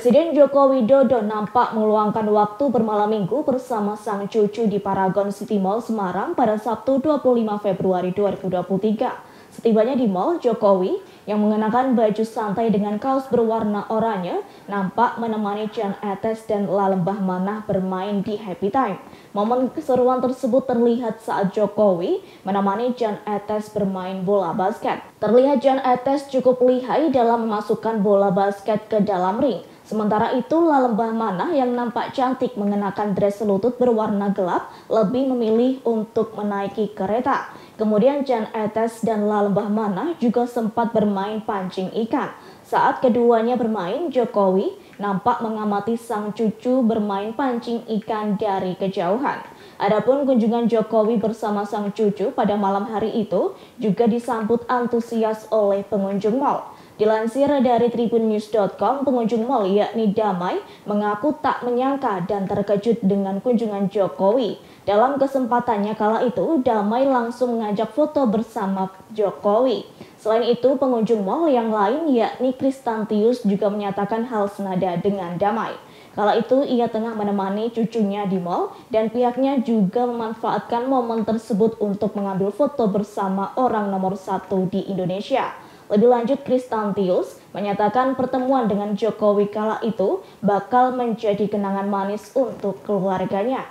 Presiden Joko Widodo nampak meluangkan waktu bermalam minggu bersama sang cucu di Paragon City Mall Semarang pada Sabtu 25 Februari 2023. Setibanya di mall, Jokowi yang mengenakan baju santai dengan kaos berwarna oranye nampak menemani Jan Etes dan Lalembah Manah bermain di Happy Time. Momen keseruan tersebut terlihat saat Jokowi menemani Jan Etes bermain bola basket. Terlihat Jan Etes cukup lihai dalam memasukkan bola basket ke dalam ring. Sementara itu, Lalembah Manah yang nampak cantik mengenakan dress lutut berwarna gelap lebih memilih untuk menaiki kereta. Kemudian Jan Etes dan Lalembah Manah juga sempat bermain pancing ikan. Saat keduanya bermain, Jokowi nampak mengamati sang cucu bermain pancing ikan dari kejauhan. Adapun kunjungan Jokowi bersama sang cucu pada malam hari itu juga disambut antusias oleh pengunjung mal. Dilansir dari tribunnews.com, pengunjung mal yakni Damai mengaku tak menyangka dan terkejut dengan kunjungan Jokowi. Dalam kesempatannya kala itu, Damai langsung mengajak foto bersama Jokowi. Selain itu, pengunjung mal yang lain yakni Kristantius juga menyatakan hal senada dengan Damai. Kala itu ia tengah menemani cucunya di mal dan pihaknya juga memanfaatkan momen tersebut untuk mengambil foto bersama orang nomor satu di Indonesia. Lebih lanjut, Kristantius menyatakan pertemuan dengan Jokowi kala itu bakal menjadi kenangan manis untuk keluarganya.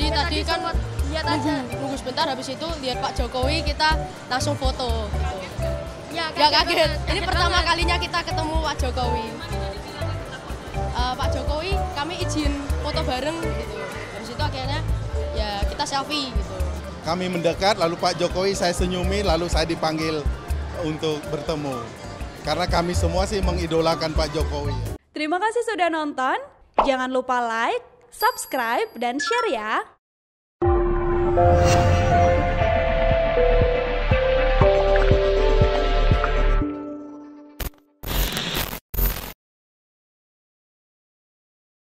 Di tadi kan lihat aja nunggu sebentar habis itu lihat Pak Jokowi kita langsung foto gitu. Ya kaget. Ya, kaget. Ini pertama banget. kalinya kita ketemu Pak Jokowi. Uh, Pak Jokowi kami izin foto bareng gitu. Habis itu akhirnya ya kita selfie gitu. Kami mendekat lalu Pak Jokowi saya senyumi lalu saya dipanggil untuk bertemu. Karena kami semua sih mengidolakan Pak Jokowi. Terima kasih sudah nonton. Jangan lupa like, subscribe, dan share ya.